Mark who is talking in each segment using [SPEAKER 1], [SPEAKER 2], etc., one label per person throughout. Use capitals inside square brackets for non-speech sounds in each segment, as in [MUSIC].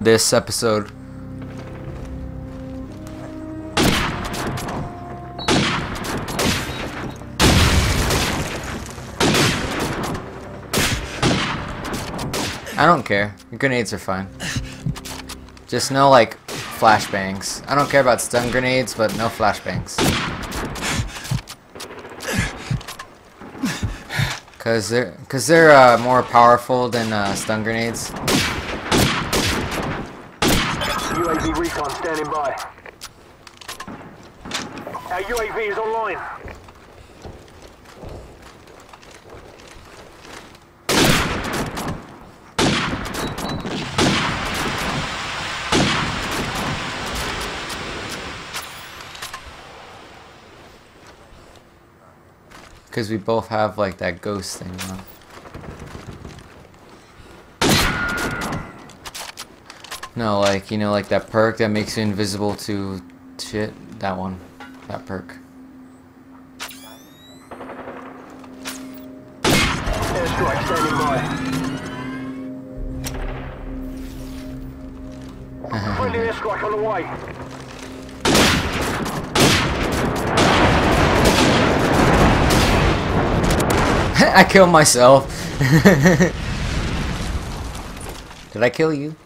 [SPEAKER 1] This episode I don't care. Grenades are fine. Just no, like, flashbangs. I don't care about stun grenades, but no flashbangs. Cause they're, cause they're uh, more powerful than uh, stun grenades.
[SPEAKER 2] UAV recon standing by. Our UAV is online.
[SPEAKER 1] Cause we both have like that ghost thing on. No, like, you know, like that perk that makes you invisible to shit? That one. That perk.
[SPEAKER 2] Airstrike standing by. [LAUGHS] Friendly airstrike on the way.
[SPEAKER 1] I killed myself. [LAUGHS] Did I kill you?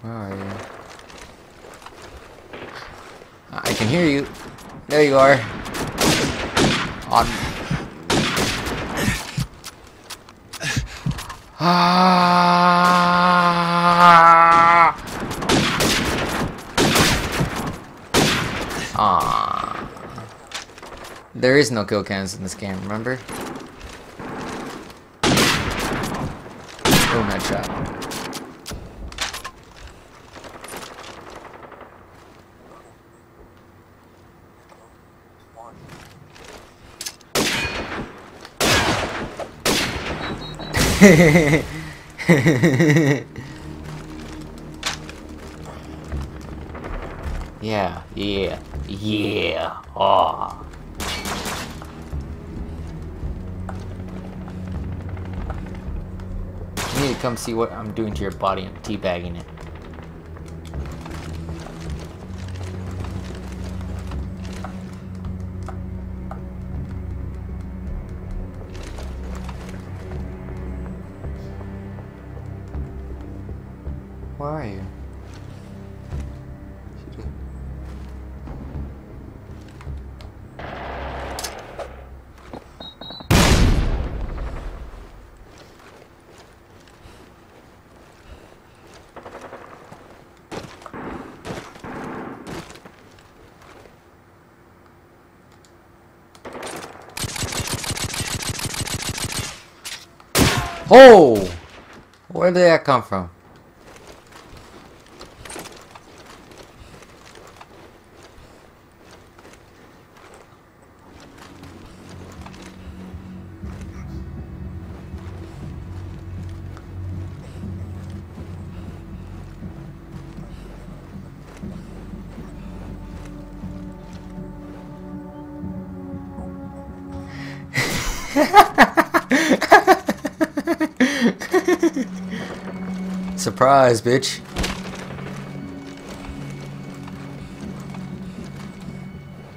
[SPEAKER 1] Where are you? I can hear you. There you are. On. Ah! There is no kill cams in this game, remember? Oh, Boom headshot. [LAUGHS] yeah, yeah, yeah. Oh. Need to come see what I'm doing to your body. I'm teabagging it. Where are you? Oh! Where did that come from? Surprise, bitch.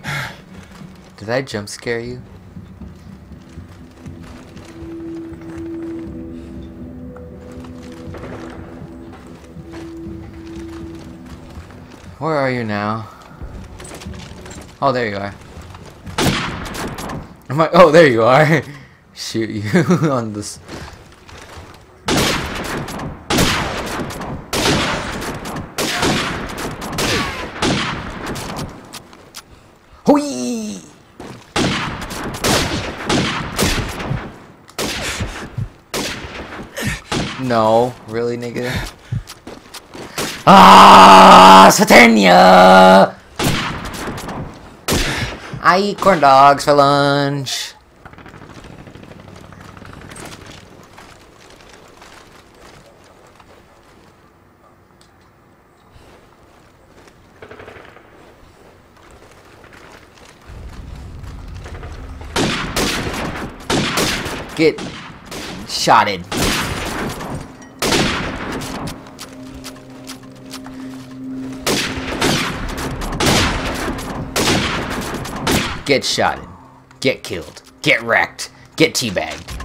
[SPEAKER 1] [SIGHS] Did I jump scare you? Where are you now? Oh, there you are. I'm [LAUGHS] like, oh, there you are. [LAUGHS] Shoot you [LAUGHS] on this. No, really, nigga? Ah, Saturnia! I eat corn dogs for lunch. Get shotted. Get shotted. Get killed. Get wrecked. Get teabagged.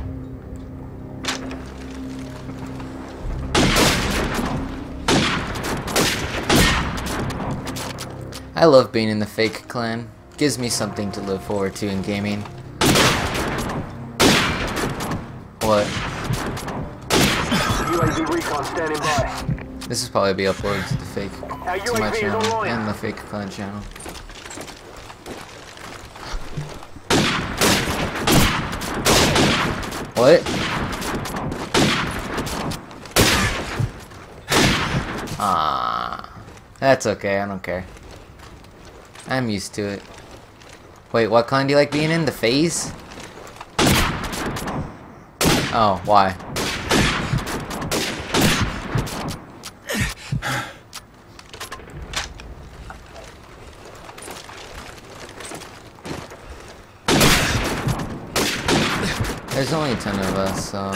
[SPEAKER 1] I love being in the fake clan. Gives me something to look forward to in gaming. What?
[SPEAKER 2] UAV recon standing by.
[SPEAKER 1] This is probably be uploaded to the fake to my channel and the fake clan channel. What? Ah, that's okay. I don't care. I'm used to it. Wait, what kind do you like being in? The phase? Oh, why? There's only 10 of us, so...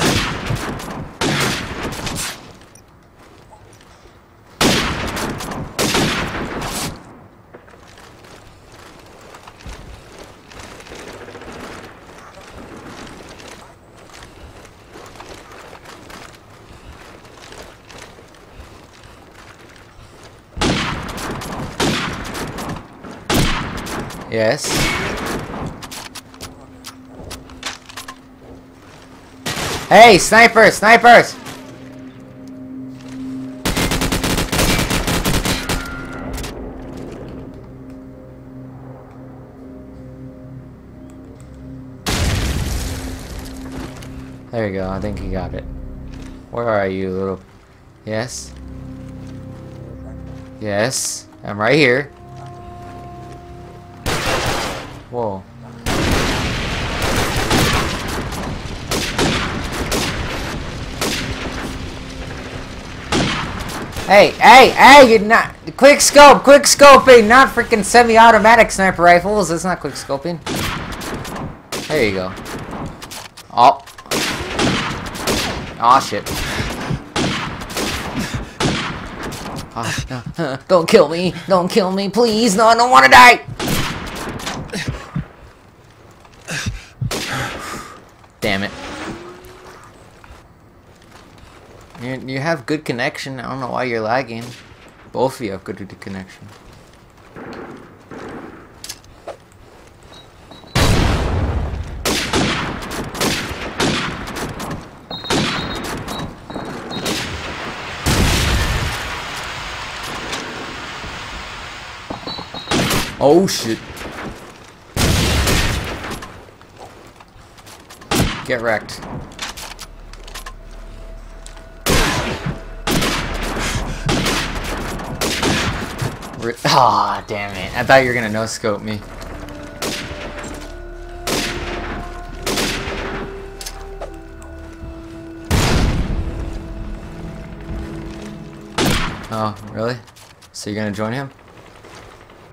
[SPEAKER 1] Yes. Hey, snipers, snipers! There you go, I think you got it. Where are you, little... Yes? Yes, I'm right here. Whoa. Hey, hey, hey, you're not quick scope, quick scoping, not freaking semi-automatic sniper rifles. That's not quick scoping. There you go. Oh. Aw, shit. Ah, no. [LAUGHS] Don't kill me. Don't kill me, please. No, I don't want to die. Damn it. You, you have good connection. I don't know why you're lagging. Both of you have good, good connection. Oh shit. Get wrecked. Ah, oh, damn it. I thought you were gonna no scope me. Oh, really? So you're gonna join him? [LAUGHS]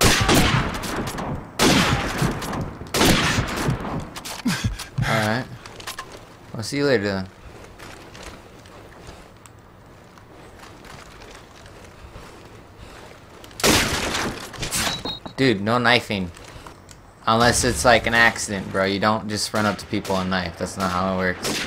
[SPEAKER 1] Alright. I'll see you later then. Dude, no knifing. Unless it's like an accident, bro. You don't just run up to people and knife. That's not how it works.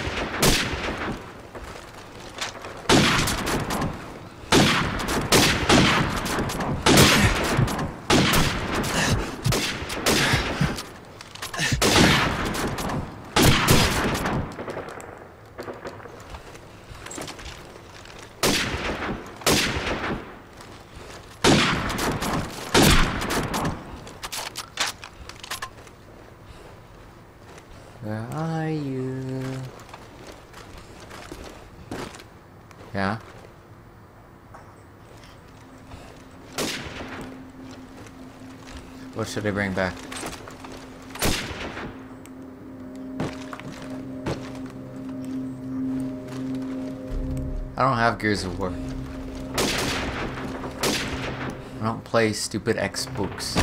[SPEAKER 1] Where are you? Yeah? What should I bring back? I don't have Gears of War. I don't play stupid Xbox.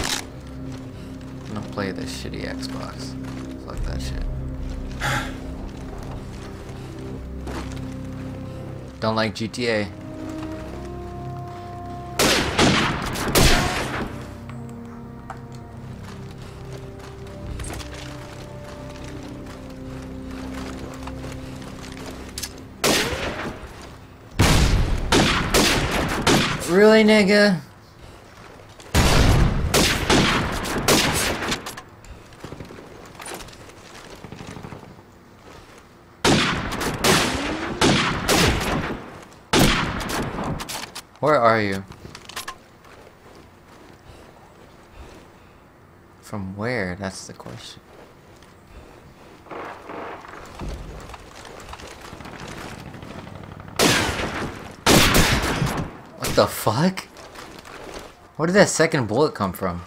[SPEAKER 1] I don't play this shitty Xbox. Fuck that shit. Don't like GTA. Really, nigga? Where are you? From where? That's the question. What the fuck? Where did that second bullet come from?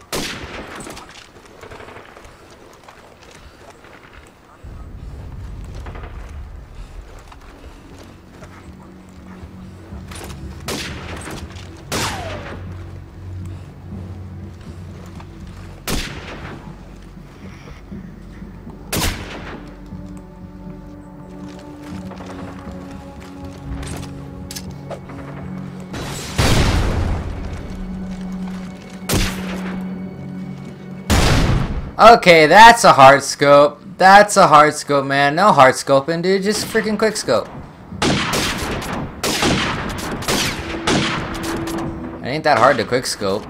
[SPEAKER 1] Okay, that's a hard scope. That's a hard scope, man. No hard scoping, dude. Just freaking quick scope. It ain't that hard to quick scope.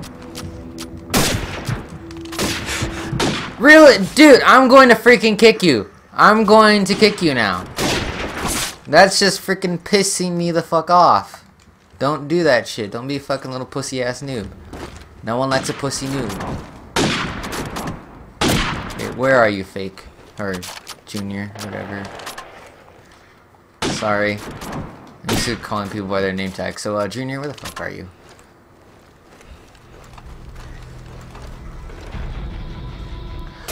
[SPEAKER 1] Really? Dude, I'm going to freaking kick you. I'm going to kick you now. That's just freaking pissing me the fuck off. Don't do that shit. Don't be a fucking little pussy ass noob. No one likes a pussy noob. Where are you, fake? Or junior, whatever. Sorry. I'm used to calling people by their name tag. So, uh, junior, where the fuck are you?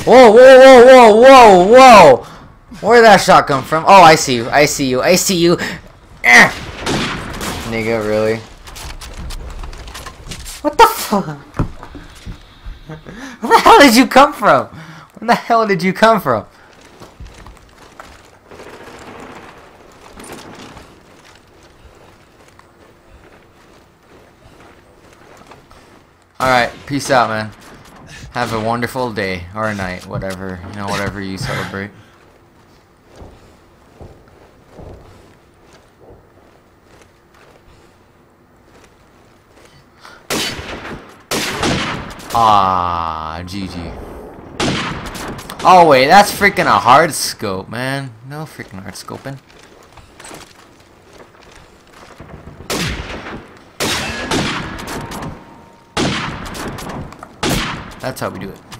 [SPEAKER 1] Whoa, whoa, whoa, whoa, whoa, whoa! Where did that shot come from? Oh, I see you, I see you, I see you! Eh. Nigga, really? What the fuck? [LAUGHS] Where the hell did you come from? Where the hell did you come from? Alright, peace out, man. Have a wonderful day or a night, whatever, you know, whatever you celebrate. Ah, GG. Oh wait, that's freaking a hard scope, man. No freaking hard scoping. That's how we do it.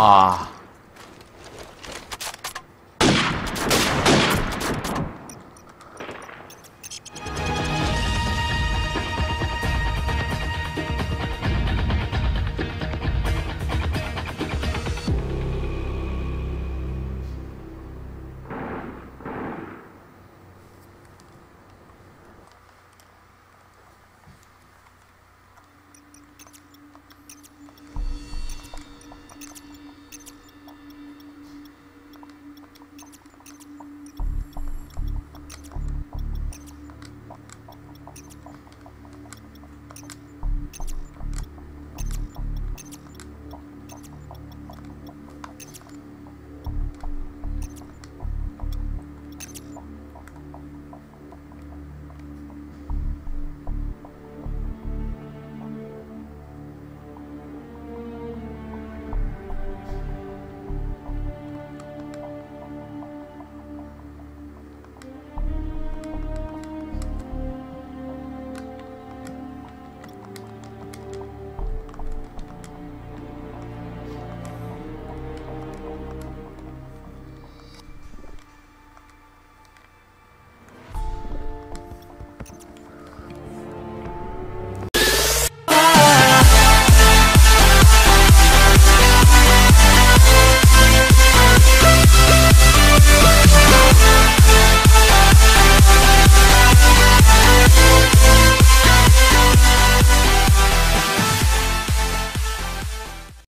[SPEAKER 1] Ah.